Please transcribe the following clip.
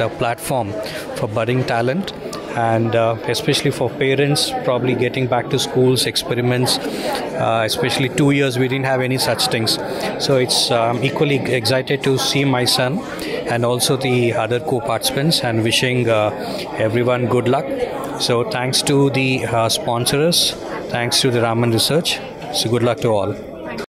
a platform for budding talent and uh, especially for parents probably getting back to schools experiments uh, especially two years we didn't have any such things. So it's um, equally excited to see my son and also the other co-participants and wishing uh, everyone good luck. So thanks to the uh, sponsors thanks to the raman research. So good luck to all.